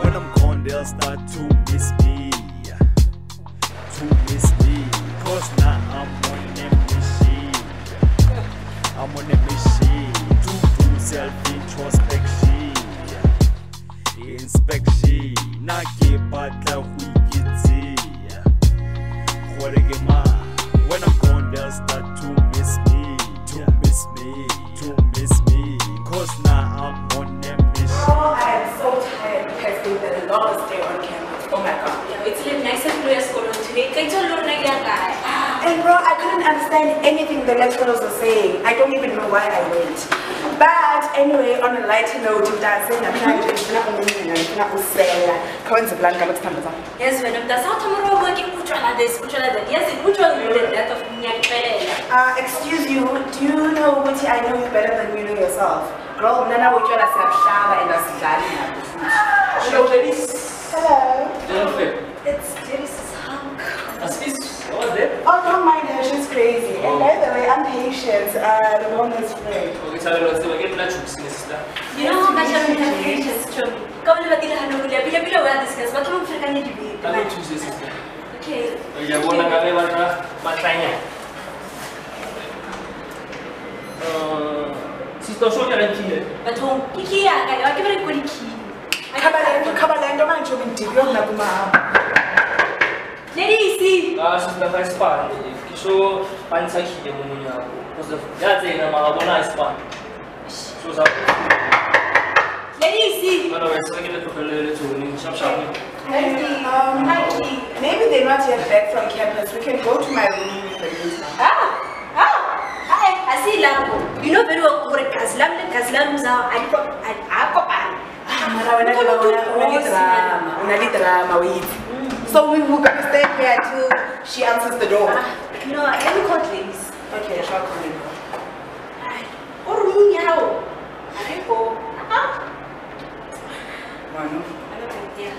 When I'm gone, they'll start to lecturers were saying. I don't even know why I went. But anyway, on a lighter note, dancing, I'm trying to funa umunye ngifuna usela. Kwenza plan kama kuthambisa. Yes, wena mntasathi umrobo ke utshwala this, utshwala that. Yes, utshwala the death of nyakupelela. Uh, excuse you, do you know what I know you better than you know yourself? Girl, mna nawe utshwala siyabuhlaba and asidlali nabo. Hello, ladies. Hello. It's Janice's hunk. Assist. What's that? Oh, don't mind her, she's crazy. And by the way, I'm patient, uh, the woman's friend. Okay, tell her what's the get blood chips in the sister. You know how much I don't have patience, Chomi. Kau boleh batila hanu kuliah. Bila-bila orang discuss. Batu memperkanya di bilik. Hello, Tuesday sister. Okay. Ya, bona ngabe bata batanya. Uh, sister show ya kile. Batu, kiki ya kaya. Waki balik kau kiki. Kabalento, kabalento manje ubindiphi yona kumama. Ladies, Ah, sister ka spa. So, pansa kile mo niya ako. Because ya tsena mga bona spa. So sa. ladies. Mana wesa ke le tlogele le tsone, sharp sharp. Um, maybe they're not yet back from campus. We can go to my room in the. Ah, ah, lapho. You know very well gore kazi lami negazi lami uzawa aliko akopana. Mara ke bona una drama, una drama. So we will gonna stay here till she answers the door. You know, let me call ladies. Okay, I shall call in. Ay, o rumong yawo. Ariko. Ah, Mano. ano ba idea?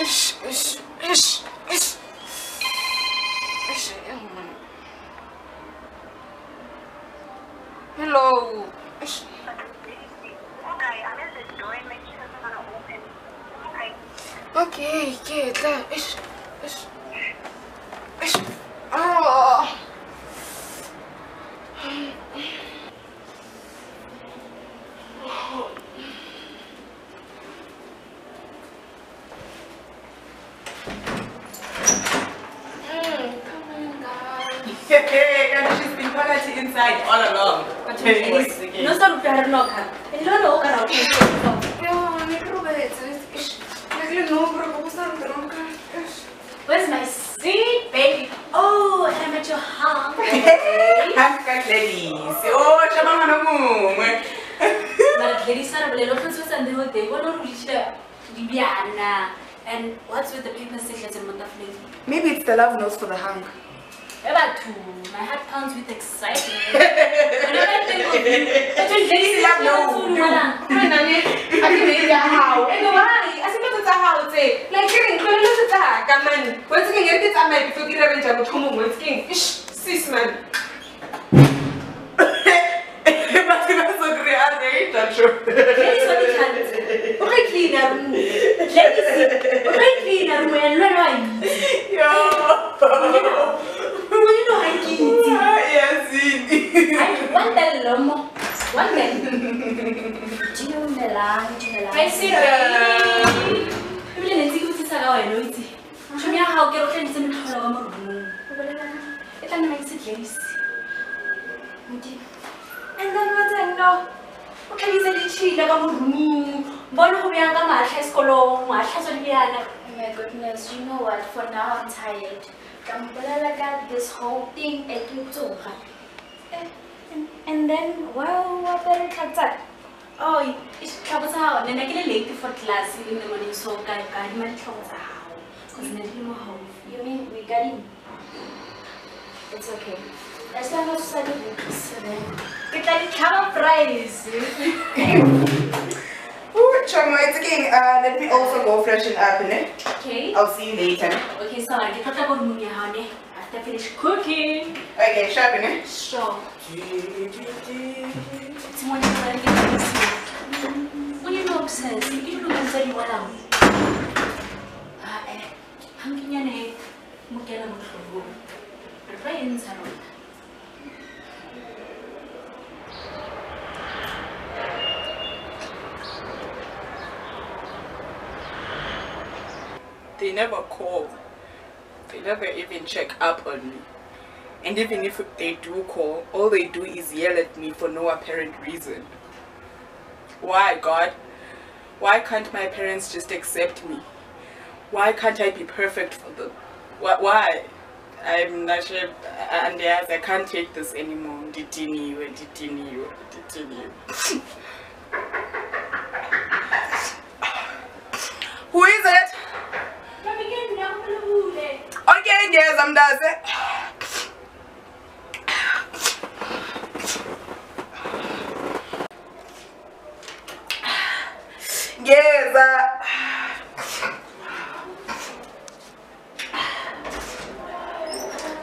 Ish, ish, ish, ish. Ish, Hello. Ish. Okay, I'm in the door and make sure it's gonna open. Okay. Okay, yeah, that. Ish, ish. Ish. Oh. Hey, and she's been quality inside all along. But ladies, no sa rupiah rin ka. Hello, no, ka raw. Where's my sweet baby? Oh, and I met your hunk. Hanka ladies. Oh, shabang ano mo. But ladies, sana bolelo go se tsande ho te. Bona re ditse dibiana. And what's with the paper stickers and motafling? Maybe it's the love notes for the hunk. Too. My heart pounds with excitement. Whenever I think of you, but you ladies Yeah, no, no. Ego why? Asinto tsa hao tse. Like ke reng tlole le tsa ka man. Wetse ke ngere ke tsamaya ke tlo dira reng ja motlhomong wetse ke eng? Ish, sis man. But you so great at the intro. Ladies, what the chance? Okay, clean a room. Ladies, okay, clean a room and run away. Yo. Well, you know, I can't. Yes, it. I want that lomo. One day. Dumelang, dumelang. Hi, Siri. Ebile ne ntse ke utlwisa ka wena o itse. Tšhomi ya gago ke re o tla ntse motlhola ka mo roomong. O bolelang? E tla nna ke setlhaisi. Modimo. And then wa tseng no? O tlhabisa ditšhila ka mo roomong. Bone go bjang ka matlha sekolong, matlha tswa dibjana. Oh my goodness, you know what? For now, I'm tired. I'm gonna got this whole thing at you too. And, and then, well, what better cut that? Oh, tlhogo tsa gago. Nna ke le late for class in the morning so ka ka adima ditlhogo tsa gago. Because ne di le mo gaufi. You mean we got him? It's okay. As long as I did it, then. Ke tla di tlhaba price. Ooh, Chama, it's okay. Uh, let me also go freshen up, innit? Okay. I'll see you later. Okay, so I sorry. Ke tla tla ko roomong ya gago ne. after I finish cooking. Okay, shopping, eh? Sure. It's one of the things. When you know obsessed, you don't know what's very well. Ah, eh. Hangking yan eh. Mukha na mo Pero pa yun sa road. They never call. They never even check up on me. And even if they do call, all they do is yell at me for no apparent reason. Why, God? Why can't my parents just accept me? Why can't I be perfect for them? Why? I'm not sure. Uh, and yes, I can't take this anymore. You, detini you. Who is it? Okay, yes, I'm does it. Yes, uh,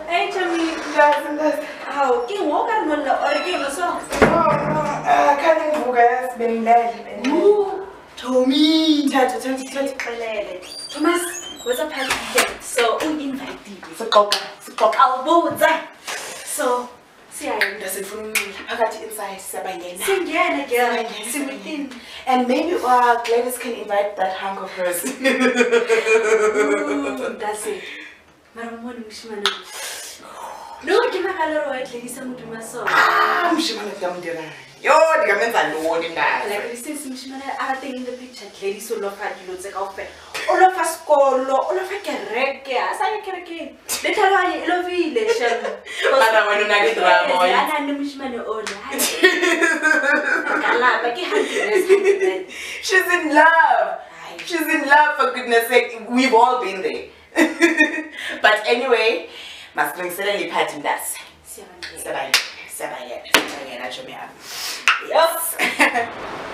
Hey, Chami. yes, I'm does. How? King walk and no or king no so. Oh, no, uh, can't even guys, Ben Lad. Ooh. Tommy, touch, touch, touch. Balele. Thomas, what's up here? So, un invite you. Sikoka, sikoka. Awubuza. So, siyayenda. Ndasifuna phakathi inside siyabangena. Singena girl. Siyabangena, Siwithin. And maybe uh, Gladys can invite that hunk of hers. Ooh, that's it. Mara umone mshimana. No, ke makaloro wa tlisa motho so. Ah, mshimane ndamndira. Yo, ndingamenza ntoni ndazi. Like this is mshimana a thing in the picture lady so lofa dilo tse kaofela. O lofa skolo, o lofa kereke, a sa kereke. Le tlhaloganye e lovile shem. Mara wena una le drama, wa itse. Ana ne mshimane ole. Kalapa ke. She's in love. She's in love for goodness sake. We've all been there. but anyway, masilungiselele iphathi ndasi. Siyabangena. Siyabangena, siyabangena, siyabangena Jomi yami. Yes.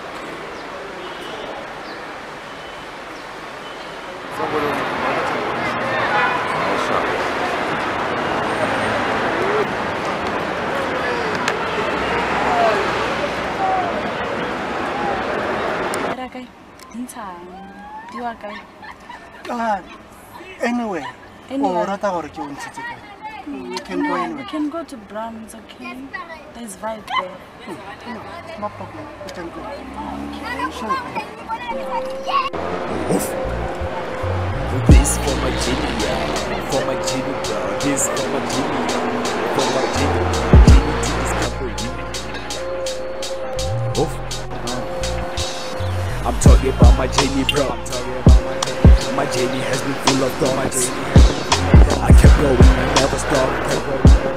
Era kae? Ah, anyway Anyway. o rata gore ke o ntshitse can go No, we can go to Browns, okay? There's vibe there. no problem you can go sure This for my Jimmy. For my Jimmy, bro. This for my Jimmy. For my Jimmy, Jimmy. Oof. I'm talking about my Jamie, bro. My Jamie. My Jamie has been full of thoughts. I kept going, I never stopped.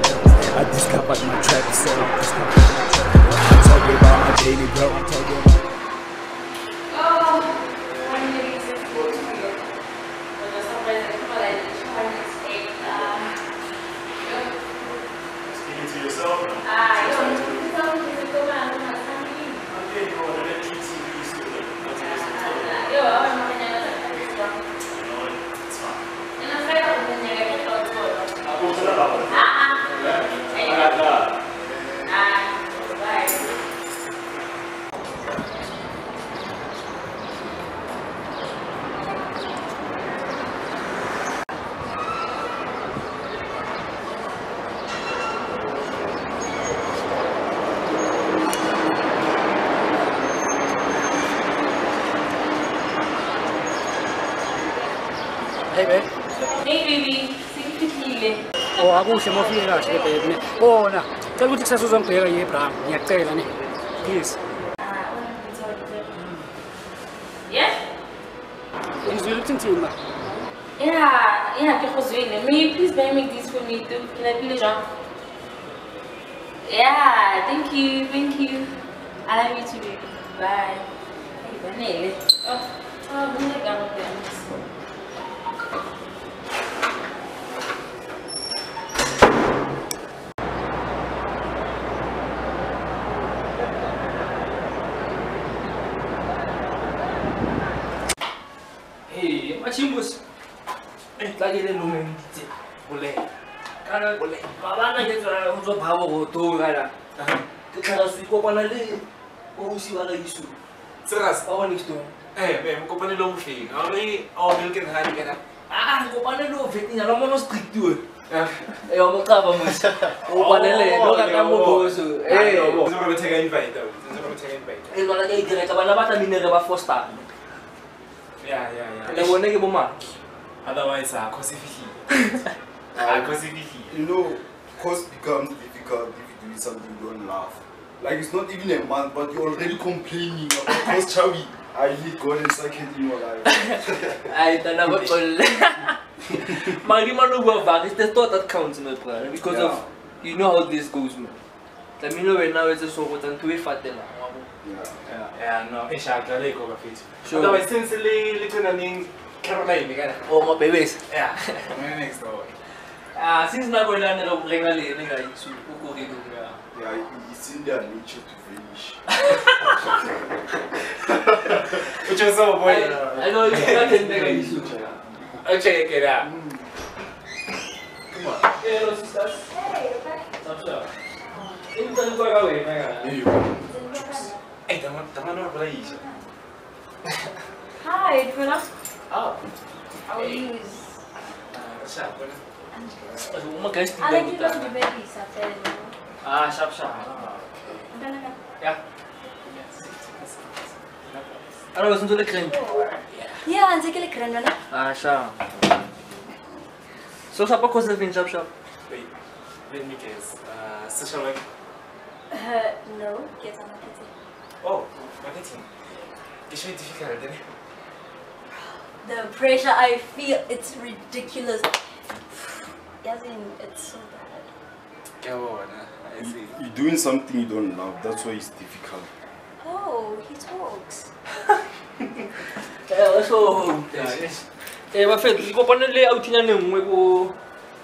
O akuhle mofike kahle babe ne bona cela ukuthi kusasa uzongibheka yebram ngiyacela ne please ngizwile ukuthi ngithini ma Yeah, yeah, ke go zwile. May you please buy me this for me too? Can I please Jean? Yeah, thank you, thank you. I love you too, baby. Bye. Hey, Banele. Oh, oh, ka mo Hey, go tswa phabo go togana ke tlhaga se kopana le osi wa gaiso Serious? ba go next door Eh, be mo kopane le mofeng. A re a o ke ga di kana. Ah, kopane le o fetinyana mono strict we e wa moqaba mos o kwanele no ka ka mo boso Eh, eh o se go take invite. Se go take invite. e lona ka idireka bana ba tlamine re ba foster Yeah, yeah, yeah. le bone ke bomaki Otherwise, a cause fihli. A cause fihli. You know, course becomes difficult if you do something you don't love. Like it's not even a month, but you're already complaining about course Chawi. I need God and second in your life. ai tana ba tlolle madi mano bua vak it's the thought that counts my brother because of you know how this goes man tlamile wena o etse so go tsa ntho e fatelang wa bo Yeah, yeah, no. E shaka le ko ka fithi. Sure. Otherwise, since le le tena ning Caroline kana. o mo bebes Yeah. Next door. Ah since na go ela ne go renga le ne ga itsu o go Yeah, it's in their nature to finish. Which was so boy. I know you can't take the issue. Okay, get out. Come on. Hello, sisters. Hey, okay. What's up? Ini tadi kau kau ini kan? Eh, teman teman orang boleh isi. Hi, Twila. Oh. How are you? Siapa ni? Uma guys I like you love the baby, Safel. Ah, sharp sharp. Ya. Ano gusto nyo lekren? Yeah, anze ke le kren wena. Ah, sharp. So siapa kau selfie sharp sharp? Wait, let me guess. Uh, social work. Uh, no, ke tse. Oh, marketing. It's really difficult, isn't? The pressure I feel, it's ridiculous. As in, it's so bad. Go on, I see. You're doing something you don't love, that's why it's difficult. Oh, he talks. Eh, so. Eh, ba fet, ko pone le autinya ne nngwe ko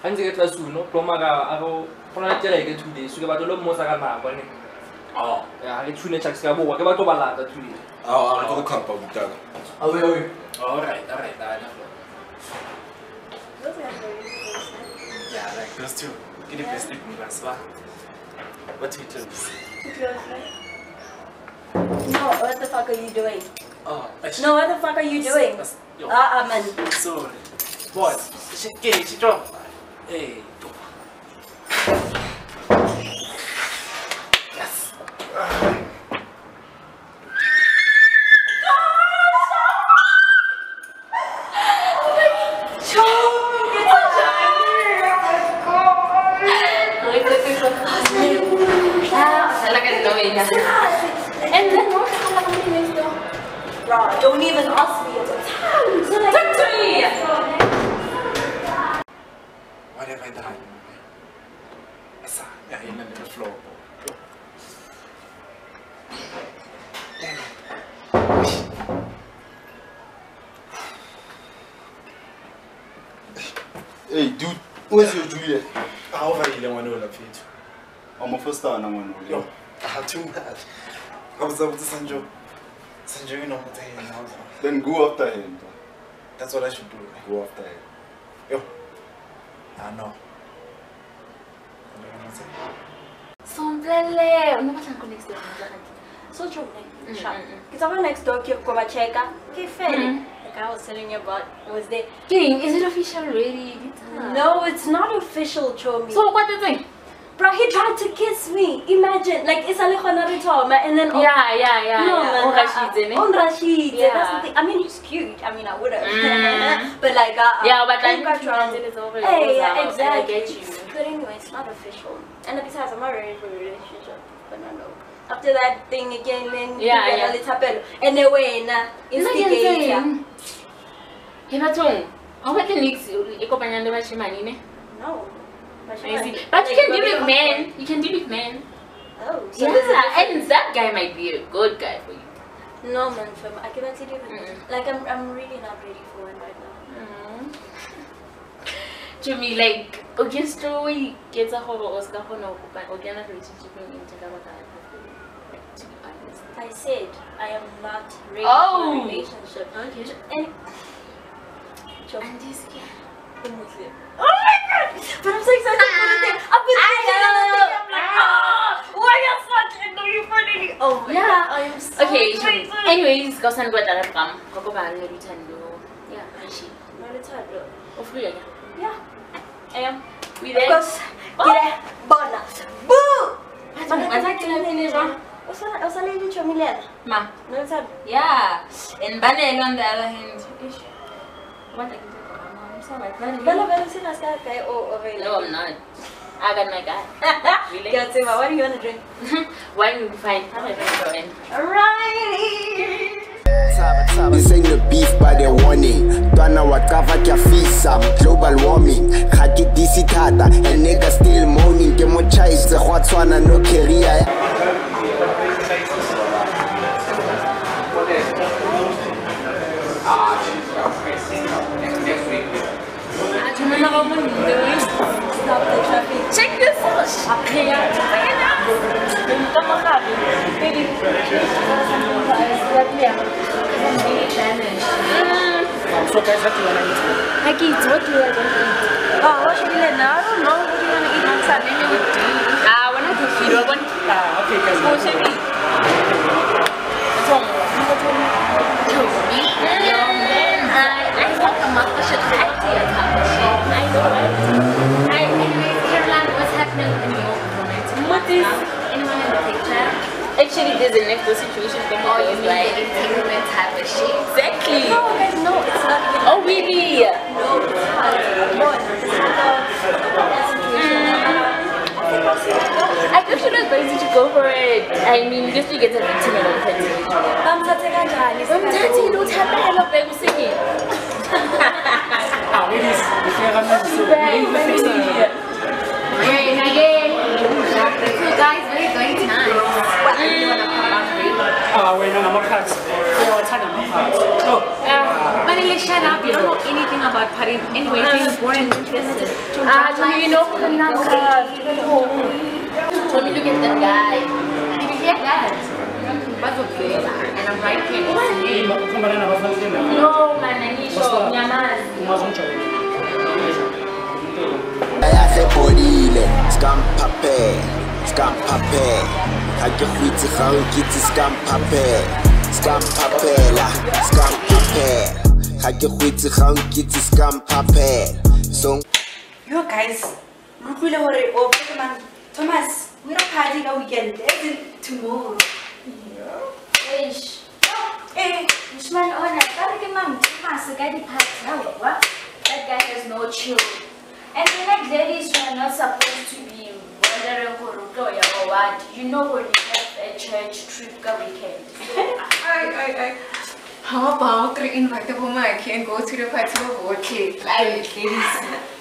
ha ntse ke tla suno, ploma ka a go pona tsela ke two days, ke batlo lo mo sa ka nako ne. Oh. Ya, ke tshune tsa ka bo, ke batlo ba lata two days. I'll, I'll go camp out with that. Awe awe. Alright, alright, alright. Yeah, like those two. Get the best sleep glass, ba? What we do? No, what the fuck are you doing? Oh, No, what the fuck are you doing? Yo. Ah, ah, man. Sorry. What? She get she drop. Hey. Yes. And then what the fuck next door? Bro, don't even ask me. So like, Talk to me. What have I done? Esa, yeah, in the floor. Hey, dude, where's your Juliet? How far you want to love it? I'm a first time, I'm on Yo, ah, too much. I was up to Sanjo. Sanjo, you know what I am. Then go after him. That's what I should do. Go after him. Yo. Ah, no. Sombrele, una batlang ko next door. So true, Mm, Sharp. mm, mm. Because I next door, ke ko ba checka. Ke fair. Mhm. Like I was telling you about was there. King, is it official already? No, it's not official, Chomi. So what is it? Bro, he tried to kiss me. Imagine, like it's a little and then Yeah, yeah, yeah, No, yeah. On uh-uh. Rashid? On Rashid, yeah. That's the thing. I mean, he's cute. I mean, I would have. Mm. but like, uh, Yeah, but like, I got over. Hey, yeah, I exactly. get you. But anyway, it's not official. And besides, I'm not ready for a relationship. But no, no. After that thing again, then Yeah, yeah. little bit. Anyway, na instigator. Ke bathong, ha o batle nix e kopanyang le bashemane ne? No. See. But you can deal with men. You can deal with men. Oh, so yeah, and that guy might be a good guy for you. No, man, fam. I cannot deal with Like, I'm, I'm really not ready for one right now. Mm-hmm. To me, like, okay, story gets a whole Oscar for no, but organic relationship in Tagawaka. Like, to be honest. I said I am not ready Oh. for a oh! relationship. Okay. And I'm just scared. Oh! But I'm so excited for the thing. I've been thinking of the thing. I'm like, oh, why are you such a no, you finally. Oh my Yeah. god, I am so Okay, excited. anyways, ka usanda kwadlala bram. Kokobani loluthando. Yeah, Rishi. Noluthando. Ufika ke? Yeah. I am. We Of there? course. Get it. Bona. Boo! Usale lichomi lela. Ma. Noluthando. Yeah. And Banel on the other hand. What I can do for my mom. So like, Banel. Vele vele guy or or really? No, I'm not. I got my guy. really? Yeah, Tima, what do you want to drink? Wine will be fine. Have a drink for him. Alrighty. This ain't the beef by the warning Twana wa cover kya fisa Global warming Ga ke disi thata A nigga still moaning Ke mo chaise Gwa tshwana no career So guys, what do you wanna eat? Hi kids, what do you want to eat? Oh, what should we let now? I don't know. What do you want to eat on Sunday? Maybe Ah, I wanna do video one? Ah, okay guys. Who should we? Tom. Young man, I, I thought the mother should act here, I know it. I, anyway, Caroline, what's happening in your room? What is? Anyone in the picture? Actually, there's a next door situation going on. Oh, you mean the entanglement type of shit? Exactly. No, guys, no, it's not even. Oh, really? No, it's not. No, it's not that situation. I thought she was going to go for it. I mean, just to get an intimate on the Bamthathe kanjani? Bamthathe uthapelo bheka usingile. Ah, ladies, if you have a so Right, maybe next time. Right, again. So guys, where are you going tonight? What, are you wanna come out Ah, wena ngamakhasi. Uyawathanda amakhasi. Oh. Manile, shut up. You don't know anything about parties. Anyway, being boring and interested. Ah, Tommy, you know who the Tommy, look at that guy. Did you hear that? That's okay. And I'm right here. Ukhambana nabafanele nawe. No, man, Anisho, Nyamazi. Umazi umjabule. Ayage bodile Skampape Skampape Ga ke go itse ga o kitse skampape Skampapela Skampape Ga ke go itse ga o kitse skampape So Yo guys, utlwile hore o Pokemon Thomas, we're a party ka weekend, as in tomorrow. Eish. Eh, Usman ona, kare ke mang Thomas ka di-party ha wa? That guy has no chill. And the like ladies you are not supposed to be wondering gore o ya or what. You know when you have a church trip ka weekend. Ay, ay, ay. How about we invite the woman and go to the party of okay, like ladies.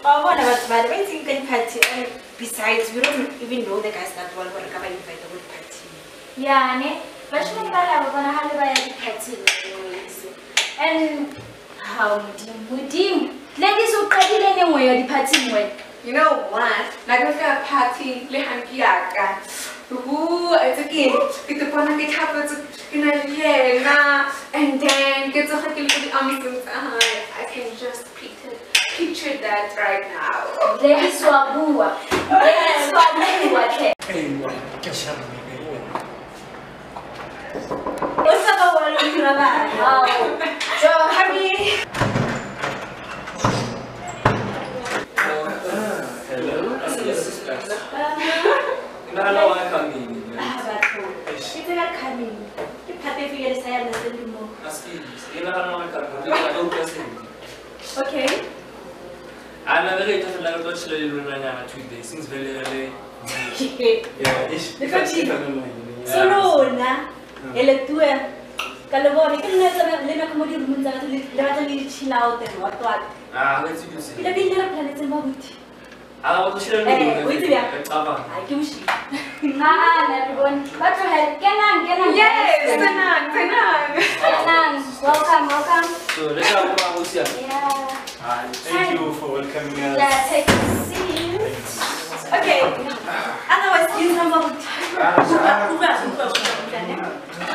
Oh, one of us, by the way, think can party. And besides, we don't even know the guys that well, but come invite the party. Yeah, ne? Bashimane ba labo bona ha le ba ya di-party anyways. And how mudim mudim. Ladies o qadile ne ngwe ya di-party wena. You know what? Like if a party, le hanky yaka. Ooh, it's again. Get the one get happens in a yena, and then get the happy little arms I can just picture, picture that right now. Ladies wa bua. Ladies wa bua ke. Ewa, ke shara. What's up, all of you? Wow. So, happy. Hello? Inahala wa kamini. Ah, batho. Ke tsela coming. Ke phate figure sa ya ntle le mo. Askis. Inahala wa kamini. Ka utlwa sentle. Okay. Ana re re tla la go tshela le lona nyana Tuesday since vele re Yeah, ish. So lona, ele tue. Ka le bone ke nna tsena le na mo di room tsa le le batla le chill out and what what. Ah, let's do this. Pila pila la planetse ba buti. Ah, go tshela le Eh, o itse bjang? Aba. Ai ke bushi. Ah, everyone. But to help. Kenan, kenan. Yes, Tenan, Tenan. Kenan. Welcome, welcome. So, let's go to Abusia. Yeah. Thank you for welcoming us. Yeah, take a seat. Okay. Otherwise, you know what? Uga, uga, uga, uga.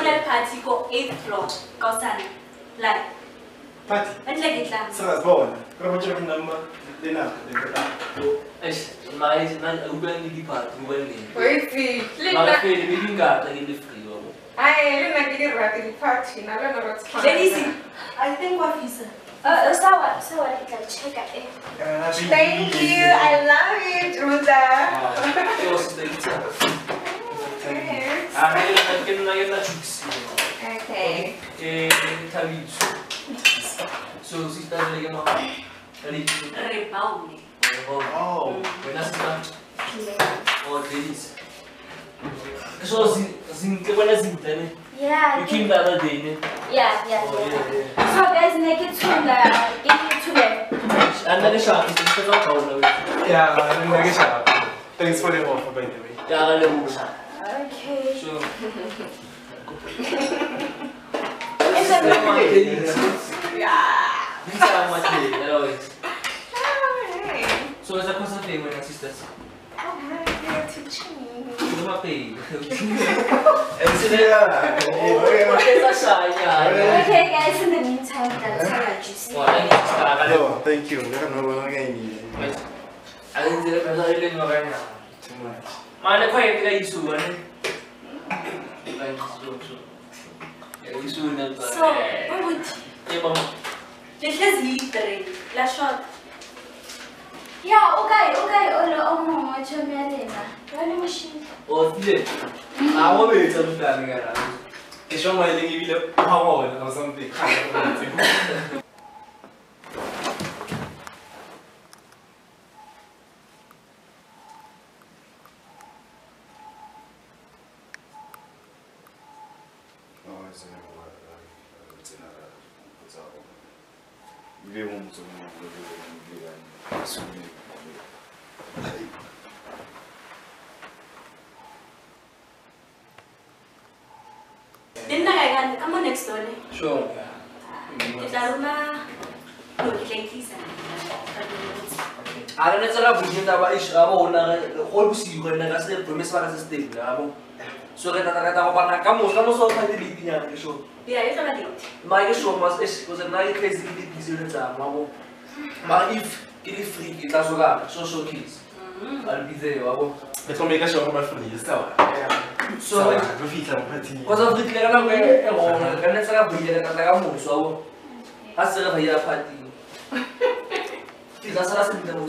Ona party ko 8th floor. Kausana. Like. Party. Antle ke tla. Sira sibona. Kore mo tshela number. utlwang le diphathi go bane Wait, le nna- magafele be dingata ke le free wa bona. Ai, le nna ke di rate di-party, na le wena o ratsa- Ladies, I think what is it? Uh, sawa, sawa, ke tla check eh. Thank you, I love you, Druda. Yo, sister, ke tsaya. Ah, ke nna- ke nna ke nna Chucks. Okay. Eh, Thabiso. So, sister, le ke mo- ka lebitso. Repaule. Oh, wena sister? Oh, ladies. So, zin- zintle, wena zintle, ne? Yeah, You came the other day, ne? Yeah, yeah, Oh, yeah. yeah, yeah. So guys, ne ke tshula, ke ke tshule. And then the shark is the first one. Yeah, I'm like a sharp. Thanks for the offer, by the way. Yeah, I know. Okay. So, Is it These are my kids, always. So, it's a cosa thing with my sisters. Oh, my God, teaching me. It's my pain. It's a shy, yeah. Okay guys, in the meantime, that's how I juicy. Well, thank you, sister. I got Oh, thank you. I don't know what I'm going I didn't see the person I didn't know right now. Too much. Man, I quite think I used to, man. Like, so, so. Yeah, you should know that. So, Ya Okay, Okay öyle olmama cömertliğine. Böyle mi şimdi? Otli. Ama böyle tanıdıklarını herhalde. E şu an elini bile hava oynadı. O zaman bir kaybettim. Next door ne? Sure. Ke tla roma no, ke tla e tlisa. a re ne tsela botse taba ish ga bona go bosigo re ne ka se promise ba ka se stable ga bo so re tata reta go bana ka moso ka moso o tshwanetse le itinyana ke sure Yeah, e tla ba late. ma ke sure mas ish because na ke crazy ke busy le tsama ga bo ma if ke di free ke tla soka so showcase I'll be there ga bo Let's go make a show of my friend. Yes, so. So, go fit la party. Because of the clear lang eh eh go ka ne tsaka buile ka tla ka moso ga bo ha se re ba ya party ke tla sala se ntse mo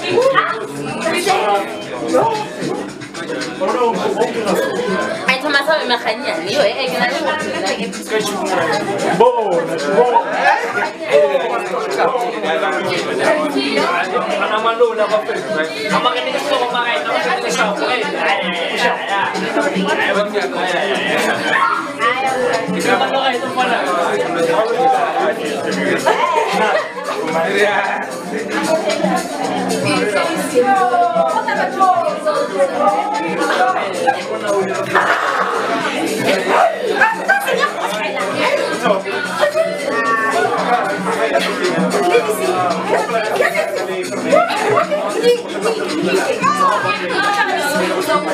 Sharp, please. What's that? Khotole. Hey, khotole. Hayi bale, nna ke fetisa pesa boy. bafufulelwe ntwana ya yeah yeah Welcome to the party. Welcome to the party. Ladies first, Jess. Ladies first. We're not jumping. I'm Winner, winner, winner, winner. Ay, Thomas, sabe,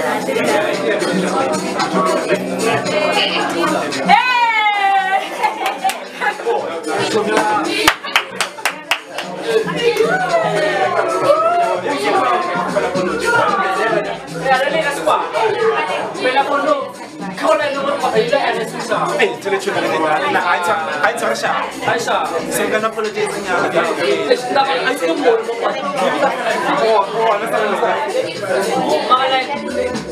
eme ganyane yo e ke na le motho nna ke bona bona Amalona bafethu right? Amakene isihloko makayi namhlanje shafu. Hey. Hey, tell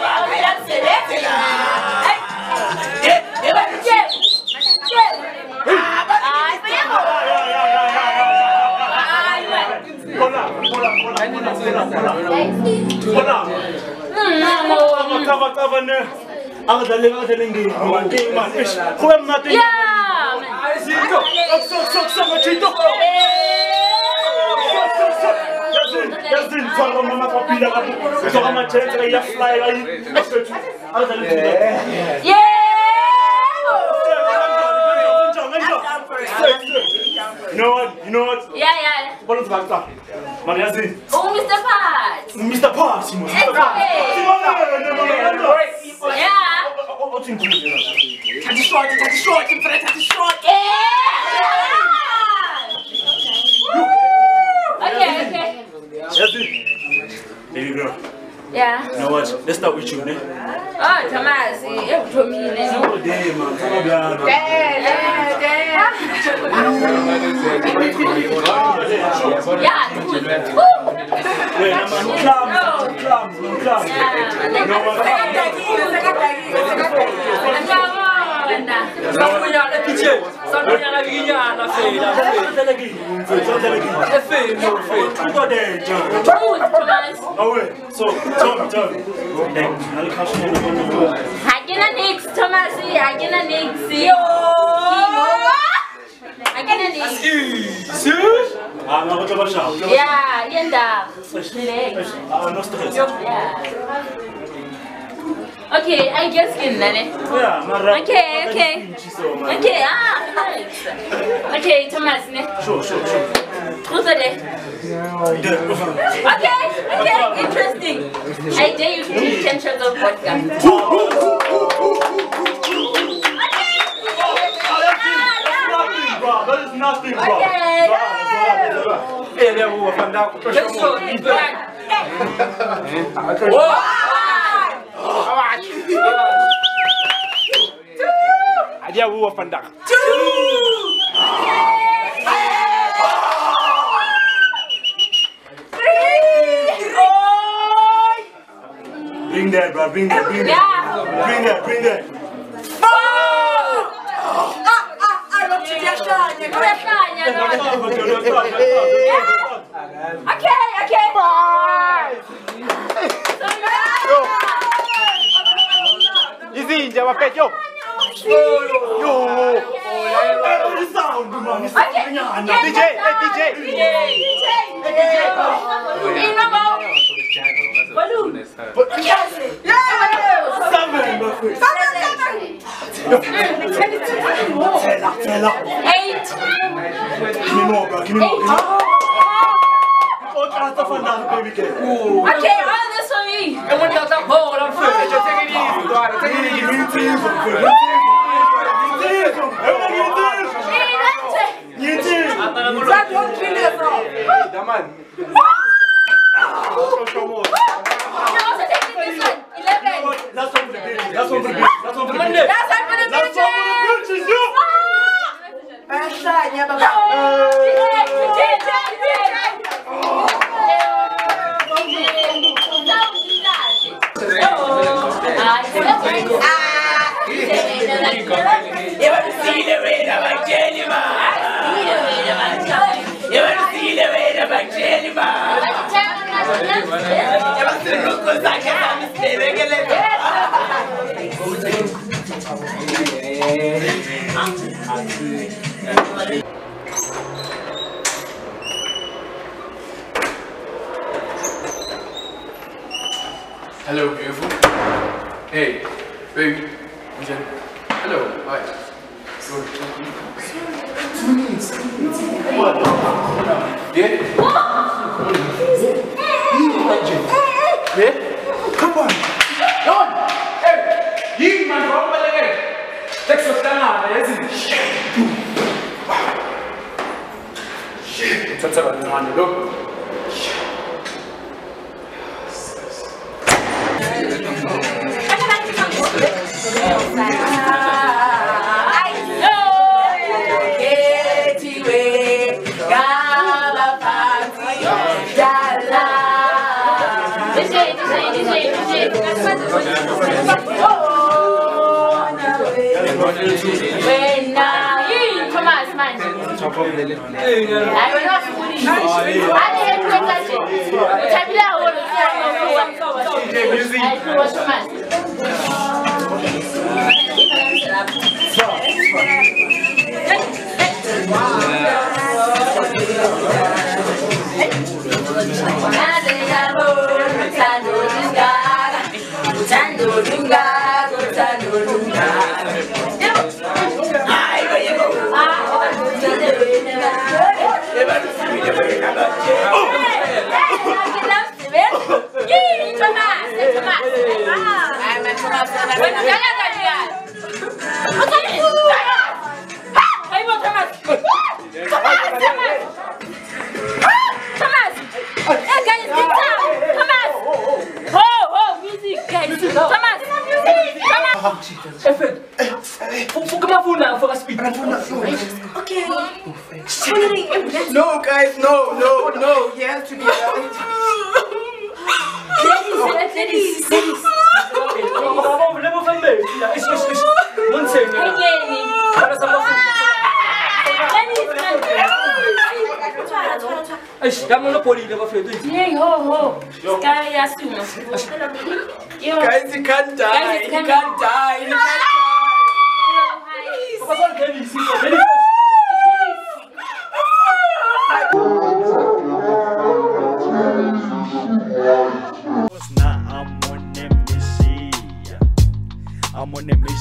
I talk, I talk sharp. I sharp. So I'm gonna apologize to you. I still more. Oh, oh, understand, angadlaleki angadlale ngini man ish kube mnati yazini faka mama papila kapo soka machense iyafly angadlale You know what? You know what? Yeah, yeah. Bona sibaqala. Mara yazini. Oh, Mr. Pat. Mr. Parks, Mr. It's okay. Yeah. Uthi ngikhulile la. Thatha ishort, thatha ishort, mfana, thatha ishort. Okay, okay. Baby girl. Yeah. You know what? Let's start with you, ne? Oh, Thomas, ekuthomile no. Oh, damn, man. Come on, Bianca. Yeah, good. Wait, I'm. You know what? Sangunyana kitchen. Sangunyana ginyana fela. Efelo fela. Awe, so tell me, tell me. Hey, I'll catch you in the morning. Hakina nix, Thomas, hakina nix. Yo. Hakina nix. Serious? Ah, no, what about shout? Yeah, yenda. Relax. Ah, no stress. Yeah. Okay, I guess in nane. Yeah, Mara. Okay, okay. Okay, ah, nice. Okay, Thomas, ne? Sure, sure, sure. Who's there? Okay, okay, interesting. I dare you to take 10 shots of vodka. Bro, that is nothing, bro. Okay. Hey, there, we out. Let's go. Adia wuwa fandak. Bring that, bro. Bring that, bring that. Bring that, bring that. Okay, Jawab kan, jom. Yo. Eh, DJ, DJ. DJ. DJ assim, eu vou tentar bom, não foi? Deixa eu seguir isso, Dora, seguir You Mentira, mentira, what you mentira. Mentira. Sabe onde ele é, não? Dá mais. Ve kapı. Lan! Evet. Yiyin ben kapıya gel. Tek sözlerine abi yazın. Shit. Shit. Tutsa ben ne anlıyorum. Tanurunga, Tanurunga, Tanurunga. Guys, you can't die. Guys, you can't, you can't die. You can't die. Papa, you I'm on amnesia. I'm on.